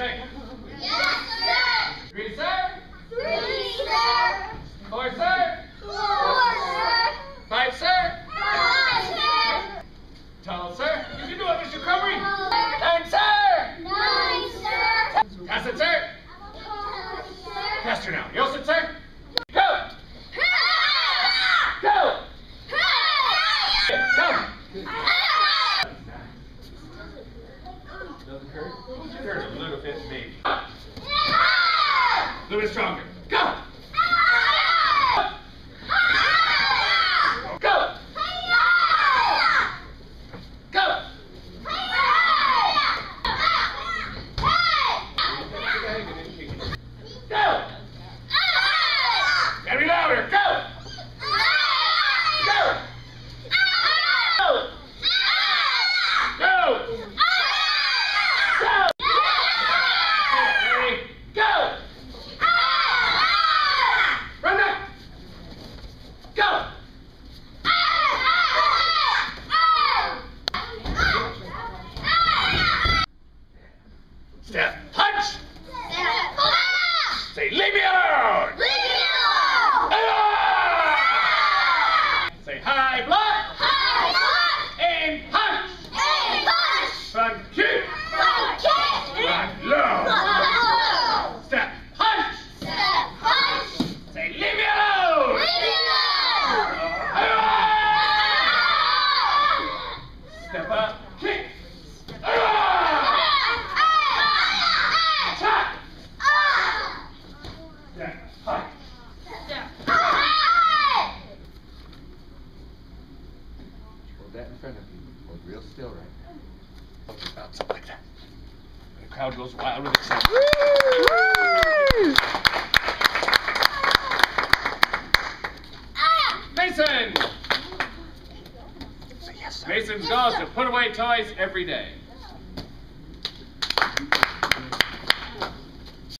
today? Yes, sir. Three, sir. Three, sir. Four, sir. Four, sir. Five, sir. Five, sir. Tall, sir. You can do it, Mr. Crumry. Nine, sir. Nine, sir. Pass it, sir. Sir. Faster now. Set, sir? Doesn't hurt? Hurt a little bit, maybe. A little bit stronger. Say, leave me alone. Front of you. Hold real still right now. About something like that. And the crowd goes wild with excitement. Mason! Say yes, sir. Mason's goal is to put away toys every day.